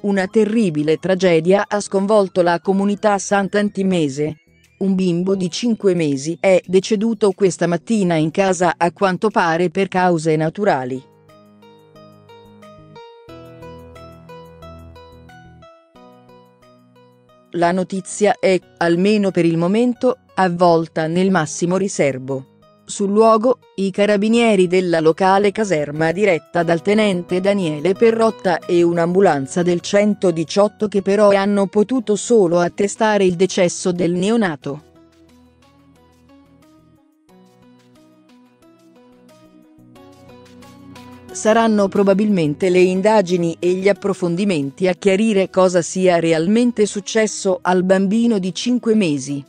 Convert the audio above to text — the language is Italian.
Una terribile tragedia ha sconvolto la comunità sant'Antimese. Un bimbo di 5 mesi è deceduto questa mattina in casa a quanto pare per cause naturali. La notizia è, almeno per il momento, avvolta nel massimo riservo. Sul luogo, i carabinieri della locale caserma diretta dal tenente Daniele Perrotta e un'ambulanza del 118 che però hanno potuto solo attestare il decesso del neonato. Saranno probabilmente le indagini e gli approfondimenti a chiarire cosa sia realmente successo al bambino di 5 mesi.